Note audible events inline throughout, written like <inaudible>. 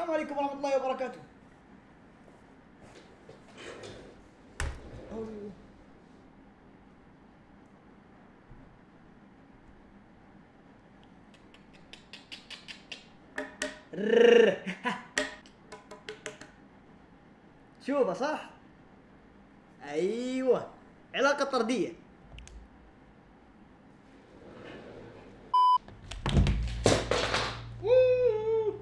السلام عليكم ورحمة الله وبركاته. شوفه صح؟ أيوه. علاقة طردية.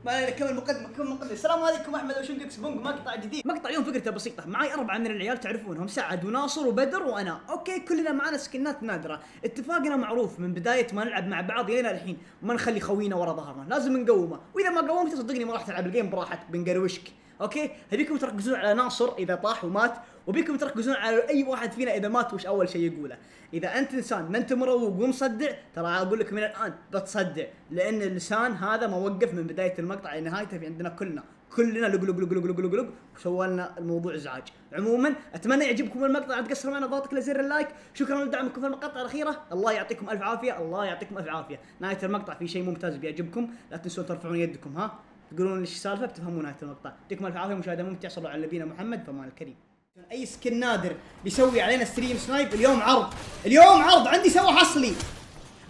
ما علينا كمل مقدمة كمل مقدمة. السلام عليكم أحمد وشنق إكس بونج مقطع جديد. مقطع اليوم فكرته بسيطة. معي أربعة من العيال تعرفونهم. سعد وناصر وبدر وأنا. okay كلنا معنا سكنات نادرة. اتفاقنا معروف من بداية ما نلعب مع بعض لين الحين. ما نخلي خوينا ورا ظهرنا. لازم نقومه. وإذا ما قومته صدقني ما راح تلعب ال game براحتك. بنقروشك. okay؟ ابيكم تركزون على ناصر إذا طاح ومات. وبيكم تركزون على أي واحد فينا إذا مات وش أول شيء يقوله؟ إذا أنت إنسان ما أنت مروق ومصدع ترى أقول لك من الآن بتصدع لأن اللسان هذا موقف من بداية المقطع لنهايته في عندنا كلنا. كلنا لق لق لق لق لق لق وسوى لنا الموضوع إزعاج. عموما أتمنى يعجبكم المقطع لا تقصروا معنا ضغطك لزر ال like. شكرا لدعمكم في المقاطع الأخيرة. الله يعطيكم ألف عافية الله يعطيكم ألف عافية. نهاية المقطع في شيء ممتاز بيعجبكم. لا تنسون ترفعون يدكم ها؟ تقولون إيش السالفة؟ بتفهمون نهاية المقطع. يعطيكم ألف عافية مشاهدة ممتعة صلوا على نبينا محمد فمان الكريم. أي skin نادر بيسوي علينا stream snipe اليوم عرض. اليوم عرض. عندي سواح أصلي.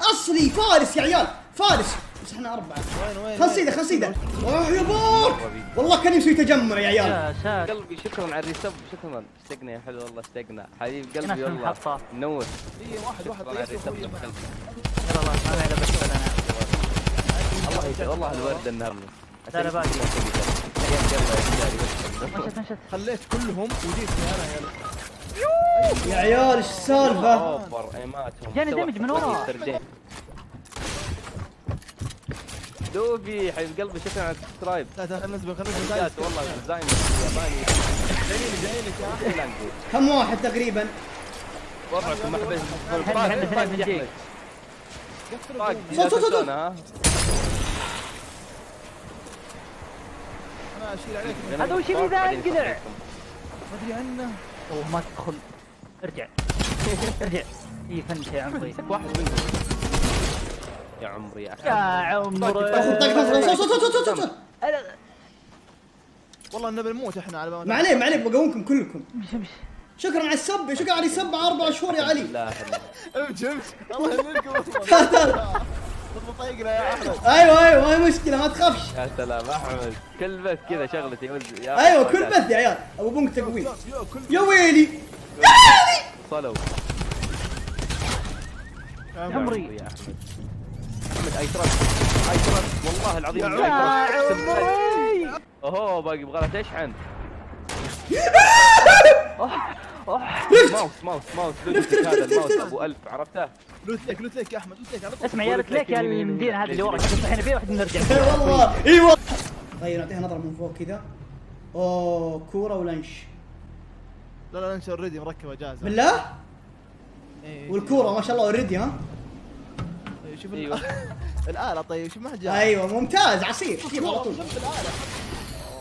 أصلي. فارس يا عيال. فارس. بس إحنا أربعة. وين وين؟ خل سيدة خل سيدة. أوه يا بوك. والله كاني مسوي تجمع يا عيال. يا قلبي شكرا على الريسب. شكرا. استقنا يا حلو والله استقنا حبيب قلبي والله. منور اي واحد واحد. يلا الله ما على بس ولا أنا الله يسعد. والله الورد النهمه لا، لا، باقي. مشت مشت خليت كلهم وجيتني أنا يا. يا عيال إيش السالفه اوفر ايماتهم جاني دمج من ورا. دوبي حبيب قلبي شكرا على السبسكرايب لا لا نسبق خلينا نسبق جات والله ديزاين ياباني أخي لانجوج كم واحد تقريبا وضعكم محبس صوت- صوت- صوت. ها أنا اشيل عليك هذا وش اللي ذا انقلع ما ادري عنه اوه ما تدخل ارجع ارجع اي فنش يا عمري واحد منهم يا عمري يا يا عمري والله انه بنموت إحنا على ما عليه ما عليه بقومكم كلكم امشي امشي شكرا على السب شكرا على السب أربع شهور يا علي لا امشي امشي الله يهنيكم طيقنا يا أحمد. أيوه أيوه ما هي مشكلة ما تخافش. يا سلام أحمد. كل بث كذا شغلتي يا أيوه كل. بث يا عيال. أبو بنك تقويم يا كل يا ويلي. صلوا. يا عمري. يا أحمد. أحمد اي ترك اي ترك والله العظيم يا. عمري أوهو باقي يبغى لها تشحن <laughs> ماوس ماوس ماوس. لوتك هذا الماوس. أبو ألف عرفته؟ لوت لك لوت لك يا أحمد لوت لك على طول. اسمع يا لك ليك يا المدينة هذه اللي وراك. تصحينا فيها واحد نرجع. اي والله اي والله. طيب نعطيها نظرة من فوق كذا. أوه كورة و launch. لا لا انشر already مركبة جاهزة. بالله؟ إيه. والكورة ما شاء الله already ها؟ إيه، شوف أيوه. ال- <laughs> الآلة طيب شوف ما حد جاء أيوه ممتاز عصير جيب على طول شفت الاله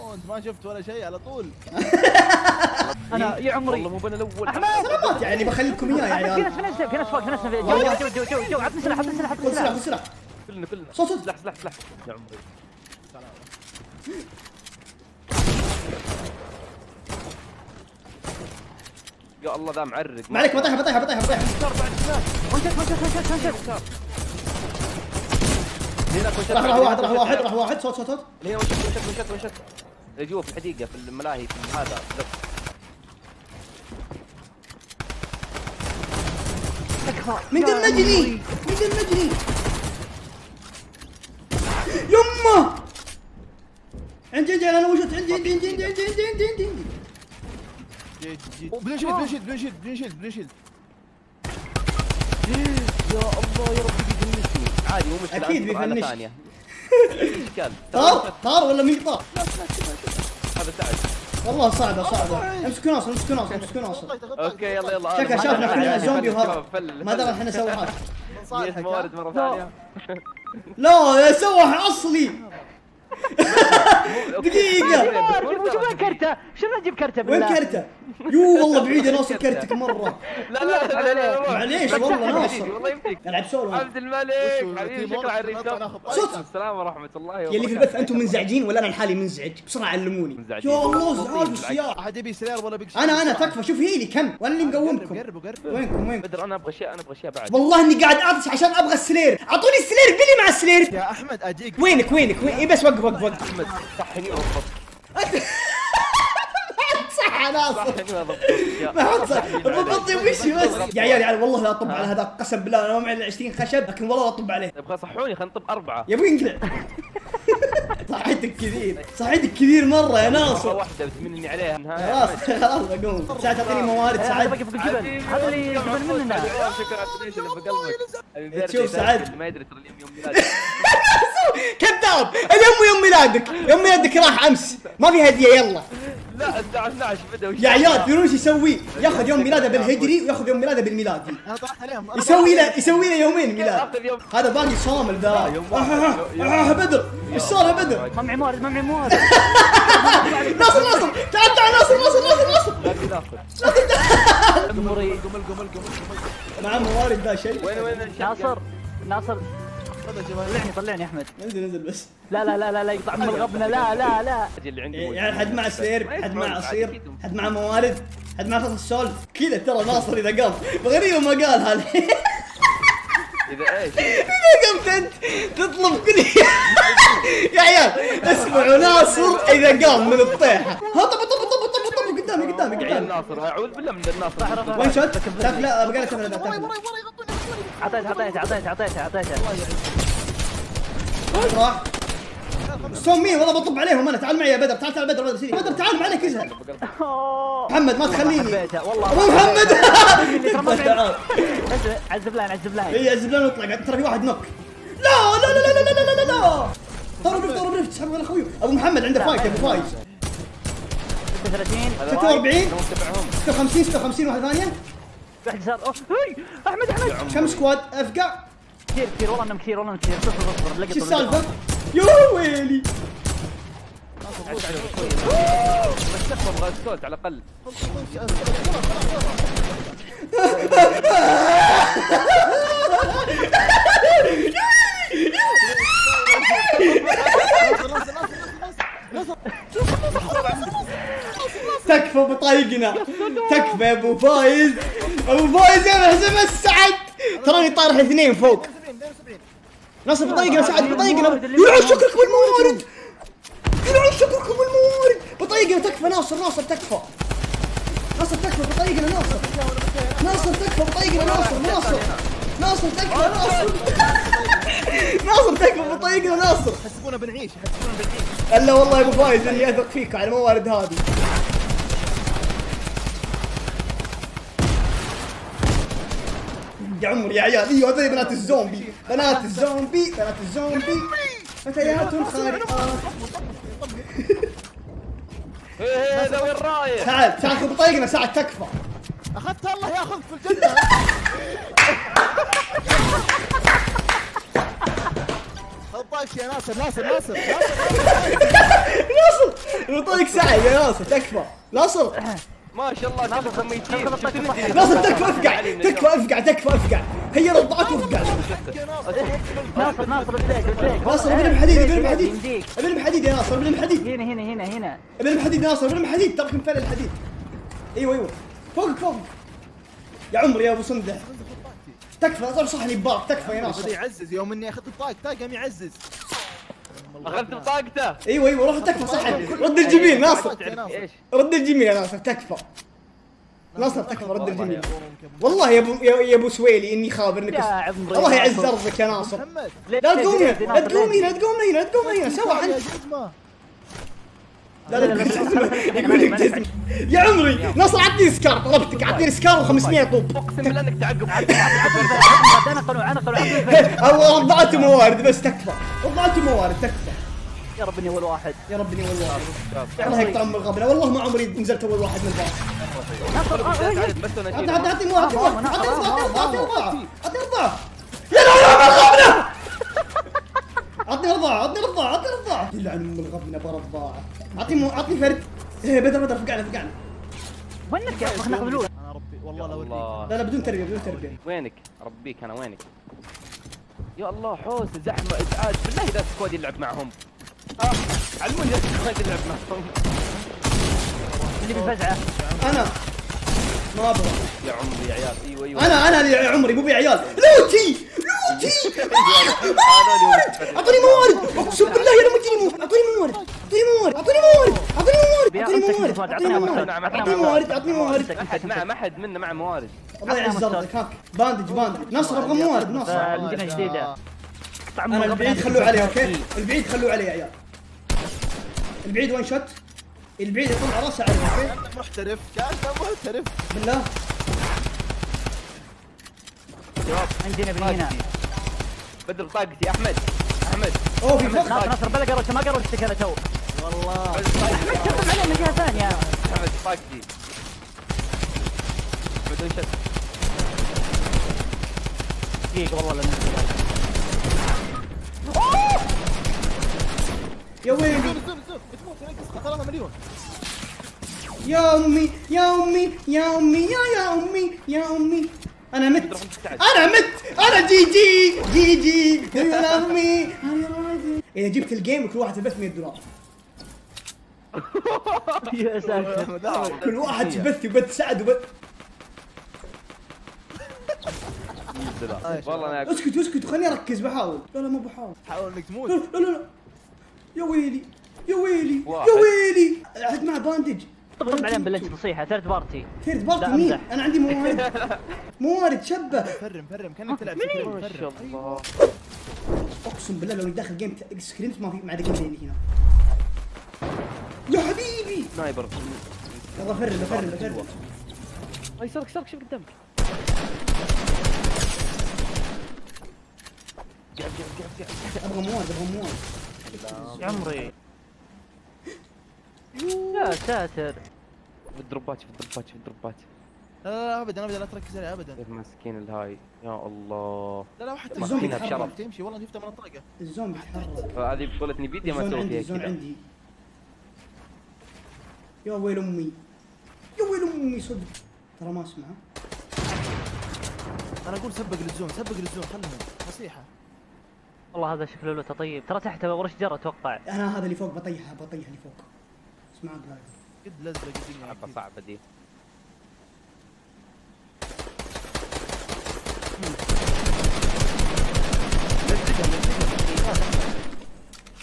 اوه انت ما شفت ولا شيء على طول. <laughs> أنا يا عمري. والله مو بنا الأول. أحمد! سلامات يعني بخليكم اياه يا أحمد، في ناس في ناس في ناس فوق في ناس جو. جو جو جو جو عطني سلاح عطني سلاح عطني سلاح سلاح. خذ سلاح. كلنا كلنا. صوت. صوت. سلاح سلاح سلاح. يا عمري. يا الله ذا معرق. ما عليك بطيحة بطيحة بطيحة بطيحة. وانشت وانشت وانشت وانشت هنا وشت راح راح واحد راح واحد راح واحد. صوت صوت صوت. هنا وشت وشت وشت اللي جوا في الحديقة في الملاهي في هذا. تكفى من دمجني. من دمجني يمه عندي عندي أنا وشت عندي عندي عندي عندي عندي عندي عندي عندي. عندي جيت جيت بدون شيلد بدون شيلد شيلد. يا الله يا ربي بيدمجني عادي مو مشكلة أكيد أنظر طار طار ولا مين طار؟ هذا سعد. والله صعبه صعبه امسكوا ناصر امسكوا ناصر امسكوا ناصر. أوكي يلا يلا شكله شافنا أدري. زومبي وهرب. ما درى. إحنا سواحات جيت موارد مرة ثانية. لا يا سوح أصلي. <laughs> دقيقة. وش وين كرته؟ شنو أجيب كرته وين بالله؟ كرته؟ يو والله بعيد يا ناصر كرتك مرة. <laughs> لا لا لا معليش والله ناصر. والله يمديك. العب سولو. عبد الملك حبيبي شكرا على صوت. السلام ورحمة الله يا اللي في البث أنتم منزعجين ولا أنا لحالي منزعج؟ بسرعة علموني. يا الله بالعكس. السيارة أحد يبي سلير ولا بيك أنا أنا تكفى. شوف هيلي كم؟ وأنا اللي مقومكم؟ قرب قرب وينكم وينكم؟ بدر أنا أبغى اشياء أنا أبغى اشياء بعد. والله إني قاعد اعطش عشان أبغى السلير أعطوني السلير بلي مع السلير يا أحمد أجيك. وينك وينك؟ وين؟ إيه بس وقف وقف وقف. أحمد. صحني واضبط ما حط صح بطي وشي بس يا عيال يعني والله لا أطب على هذاك قسم بالله أنا ما معي الا 20 خشب لكن والله لا أطب عليه أبغى صحوني خلينا نطب أربعة. يا أبوي انقلع صحيتك كثير. صحيتك كثير مرة يا ناصر. واحدة بتمني عليها. خلاص خلاص بقوم ساعة تعطيني موارد سعد بقف هذا اللي يجبن مننا شكرا على اللي في قلبك تشوف سعد. ما يدري ترى اليوم يوم ميلادي. كذاب. اليوم يوم ميلادك. يوم ميلادك راح أمس. ما في هدية يلا. لا الساعة 12 بدا يا عيال تدرون إيش يسوي؟ ياخذ يوم ميلاده بالهجري وياخذ يوم ميلاده بالميلادي. يسوي له يسوي له يومين ميلاد. هذا باقي صامل ذا. يوم آه، واحد. آه، آه، بدر. إيش صار يا بدر؟ ما معي موارد ما معي موارد <laughs> ناصر ناصر. تعال تعال ناصر ناصر ناصر ناصر. باقي ناخذ اموري قمل قمل قمل قمل مع موارد ذا شيء. وين وين؟ ناصر ناصر. طلعني طلعني أحمد. انزل انزل بس. لا لا لا لا لا يقطع من الغبنه لا لا لا. اللي عندي يعني حد مع سير حد مع عصير حد مع موارد حد مع فصل السولف. كذا ترى ناصر إذا قام. غريب ما قال هذا. إذا إيش؟ إذا قمت أنت تطلب كل يا عيال اسمعوا ناصر إذا قام من الطيحه ها طب طب طب طب طب قدامي قدامي يا عيال قدامي. ناصر اعوذ بالله من الناصر وين شوت؟ لا بقى لك تفرد وراي وراي وراي يغطوني عطيته عطيته عطيته عطيته عطيته راح سوم مين والله بطب عليهم أنا. تعال معي يا بدر تعال تعال بدر بدر سيدي. بدر تعال ازهل أوه. محمد ما تخليني. والله أبو محمد. <laughs> عزب- عزب لاين عزب لاين اي عزبلان واطلع ترى في واحد نوك لا لا لا لا لا لا لا لا. لا طور بريفت طور بريفت اسحبوا على أخوي أبو محمد عنده فايت أبو فايز 36 46 تبعهم 56 56 واحدة ثانية. واحد يسار أحمد أحمد. كم سكواد؟ أفقع. كثير كثير والله إنهم كثير والله إنهم كثير اصبر اصبر لقط شو السالفة؟ <laughs> يا ويلي. بس تكفى أبغى سكوت على الاقل تكفى بطايقنا تكفى يا أبو فايز. أبو فايز يا محزم السعد تراني طارح اثنين فوق. 72 ناصر بطايقنا سعد بطايقنا يلعن شكركم الموارد يلعن شكركم الموارد بطايقنا تكفى ناصر ناصر تكفى. ناصر تكفى بطايقنا ناصر. ناصر تكفى بطايقنا ناصر ناصر. ناصر تكفى ناصر. ناصر تكفى بطايقنا ناصر. يحسبونا بنعيش يحسبونا بنعيش ألا والله يا أبو فايز إني أثق فيك على الموارد هذه. يا عمري يا عيال. إيوه هذي بنات الزومبي. بنات الزومبي بنات الزومبي. فتيات خارقات إيه هذا وين رايح؟ تعال تعال خذ بطايقنا ساعة تكفى. اخذتها الله ياخذك في الجنة. خذ طايش يا ناصر ناصر. ناصر ناصر ناصر. بطايق ساعة يا ناصر تكفى. ناصر. ما شاء الله كلكم ميتين. ناصر تكفى افقع تكفى افقع تكفى افقع هي رضعت وافقع ناصر ناصر بديك ناصر ابن بحديد ابن بحديد يمديك ابن بحديد يا ناصر ابن بحديد هنا هنا هنا هنا. ابن الحديد ناصر ابن الحديد ترك مفل الحديد. أيوه أيوه. فوقك فوقك يا عمري يا ابو سنده. تكفى صح لي ببارك تكفى يا ناصر. يعزز. يوم إني أخذت الطاق طاق قام يعزز. اخذت بطاقته أيوه أيوه روح تكفى صح. رد الجميل ناصر؟ رد الجميل يا ناصر تكفى ناصر تكفى رد الجميل والله يا ابو يا ابو سويلي اني خابر انك الله يعز ارضك يا ناصر لا تقوم هنا لا تقوم هنا لا تقوم هنا لا تقوم هنا سوا جزمه لا لا. يقول لك جزمة. يا عمري ناصر عطني سكار طلبتك عطني سكار و500 طوب. أقسم بالله إنك تعقب أنا أنا <laughs> أو رضعت موارد بس تكفى. رضعت موارد تكفى. يا رب اني أول واحد. يا رب اني أول واحد. الله يقطع عمر الغبنه والله ما عمري نزلت أول واحد من الباص. ناصر آه، إيه. بس أنا عطني اشيل عطني عطني موارد آه، آه، عطني آه، عطني آه، رضاعة آه، عطني رضاعة عطني رضاعة يا لا لا الغبنه عطني رضاعة عطني رضاعة عطني رضاعة يلعن لعن ام الغبنه برضاعه اعطني اعطني فرد. إيه، بدر بدر فقعنا فقعنا. وينك يا أخي؟ ناخذ فلوس أنا ربي يا والله لا اوريك الله لا لا بدون تربية بدون تربية. وينك؟ اربيك أنا وينك؟ يا الله حوس زحمة إزعاج. بالله ذا سكواد يلعب معهم. آه. علموني ذا سكواد يلعب معهم. اللي بالفزعة. أنا. ما أبغى. يا عمري يا عيال. أيوه أيوه. أنا أنا اللي يا عمري مو بعيال لوتي! لوتي! <laughs> أعطوني موارد. أقسم بالله يا لما تجيني موارد أعطوني موارد. اعطوني موارد اعطوني موارد اعطوني موارد اعطوني موارد اعطوني موارد اعطوني موارد اعطوني موارد ما حد مع ما حد منا مع موارد الله يعز ارضك هاك bandage bandage. نصر أبغى موارد نصر عندنا جديدة. أنا البعيد خلوه عليه. okay؟ البعيد خلوه عليه يا عيال. البعيد وين shoot البعيد يطلع راسه عليه okay؟ محترف كانك محترف. بالله. عندنا ابن هنا. بدل طاقتي أحمد أحمد. أوه في فوق ناصر بلا قروشه ما قروشتك هذا تو. والله عليه من جهه ثانية شت دقيقه والله. يا ويلي زون زون زون بتموت ينقص 3 مليون يا امي يا امي يا امي يا يا امي يا امي أنا مت أنا مت أنا جي جي جي جي يا امي أنا راضي اذا جبت الجيم كل واحد تلبس 100 دولار يا ساتر. <laughs> كل واحد تبث وبث سعد وبث. والله أنا اسكت اسكت خليني أركز بحاول. لا لا مو بحاول. حاول إنك لا تموت. لا لا لا يا ويلي يا ويلي. يا ويلي. عد مع باندج طب عليهم باللنش تصيحه ثيرد بارتي. ثيرد بارتي لا، مين؟ أنا عندي موارد. <laughs> موارد شبه. فرم فرم كأنك تلعب ما شاء الله. أقسم بالله لو داخل جيم سكريمت ما في ما عاد اللي هنا. يا حبيبي! سنايبر يلا فرد فرد فرد. اي سرك سرك شوف قدامك. قاعد قاعد قاعد قاعد أبغى موارد أبغى موارد يا عمري. يا ساتر في الدروبات في الدروبات في الدروبات لا لا لا ابدا ابدا لا تركز عليه ابدا كيف ماسكين الهاي يا الله لا لا حتى الزومبي الزومبي. تمشي والله شفته من الطاقه الزوم بيتحرك هذه بطولة نفيديا ما سووا عندي فيها كذا عندي يا ويل أمي. يا ويل أمي صدق. ترى ما أسمع. أنا أقول سبق للزوم سبق للزوم خلهم نصيحة. والله هذا شكله له طيب ترى تحته ورش جر أتوقع. أنا هذا اللي فوق بطيحة بطيح اللي فوق. اسمع قد لزق الدنيا صعبة أكيد. صعبة دي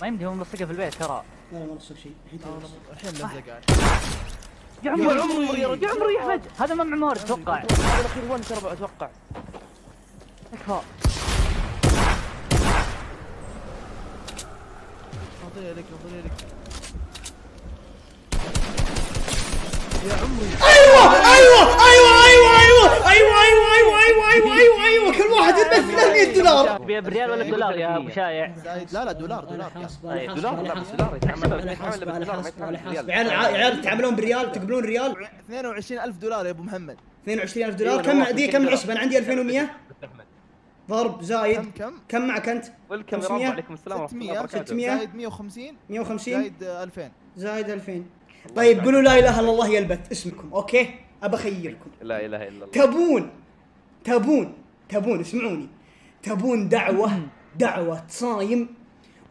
ما يمدي هو ملصقه في البيت ترى. لا لا ما رصق شيء. الحين لزق قاعد يا عمري يا يا عمري يا احمد هذا ما معمار أتوقع هذا الأخير وين ترى أتوقع تكفى نظري لك نظري لك أيوه أيوه أيوه أيوه أيوه أيوه أيوه أيوه أيوه أيوه أيوه أيوه. كل واحد يدفع 300 دولار. بريال ولا بدولار يا أبو شايع؟ لا لا دولار دولار. طيب. دولار لا بس دولار. يتعامل بالريال عيال عيال تتعاملون بالريال تقبلون ريال؟ 22000 دولار يا أبو محمد. 22000 دولار. أيوة، كم دي كم كم دولار؟ عشبه أنا عندي 2100 ضرب كم زايد. كم كم؟ معك أنت؟ ويلكم يا 500 رب عليكم. السلام ورحمة الله 600 وبركاته. 600 زايد 150 150 زايد آه، 2000 زايد 2000 طيب قولوا لا إله إلا الله يلبث اسمكم أوكي؟ ابى أخيركم. لا إله إلا الله. تبون تبون. تبون اسمعوني. تبون دعوة دعوة صايم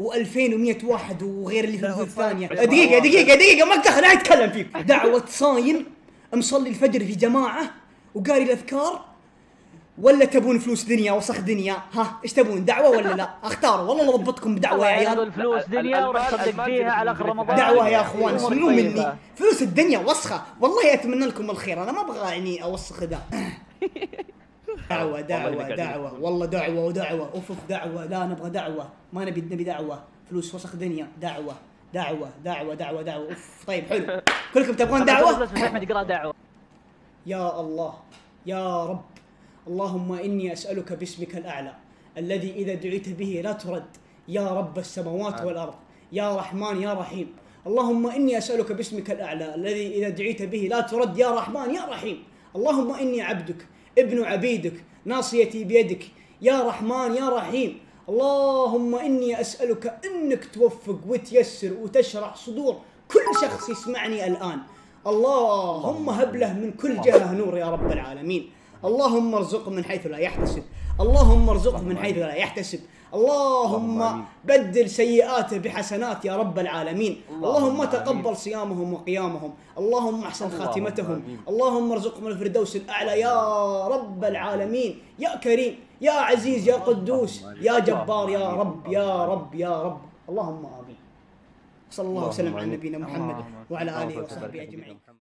و2100 واحد وغير اللي في دعوة الثانية صايم. دقيقة دقيقة دقيقة ما لا أتكلم فيك دعوة صايم مصلي الفجر في جماعة وقاري الاذكار ولا تبون فلوس دنيا وسخ دنيا؟ ها إيش تبون دعوة ولا لا؟ <laughs> اختاروا والله نضبطكم بدعوة يا عيال. فلوس دنيا وراح تصدق فيها على آخر رمضان. دعوة يا أخوان اسمعوا. مني. فلوس الدنيا وسخة. والله أتمنى لكم الخير أنا ما أبغى يعني أوسخ ده <laughs> دعوة دعوة دعوة. والله دعوة ودعوة. اوف اوف دعوة لا نبغى دعوة. ما نبي نبي دعوة. فلوس وسخ دنيا. دعوة دعوة دعوة دعوة دعوة. أوف طيب حلو. كلكم تبغون دعوة؟ أحمد يقرأ دعوة. يا الله يا رب. اللهم إني أسألك باسمك الأعلى الذي إذا دعيت به لا ترد. يا رب السماوات والأرض. يا رحمن يا رحيم. اللهم إني أسألك باسمك الأعلى الذي إذا دعيت به لا ترد. يا رحمن يا رحيم. اللهم إني عبدك. ابن عبيدك ناصيتي بيدك. يا رحمن يا رحيم. اللهم إني أسألك إنك توفق وتيسر وتشرح صدور كل شخص يسمعني الآن. اللهم هب له من كل جهة نور يا رب العالمين. اللهم ارزقه من حيث لا يحتسب. اللهم ارزقه من حيث لا يحتسب. اللهم. بدل سيئاته بحسنات يا رب العالمين. اللهم تقبل. صيامهم وقيامهم. اللهم أحسن اللهم خاتمتهم. اللهم ارزقهم الفردوس الأعلى. يا رب العالمين. يا كريم. يا عزيز. يا قدوس. يا جبار. يا رب. يا رب. يا رب. اللهم آمين. صلى الله وسلم على. نبينا محمد وعلى آله وصحبه أجمعين.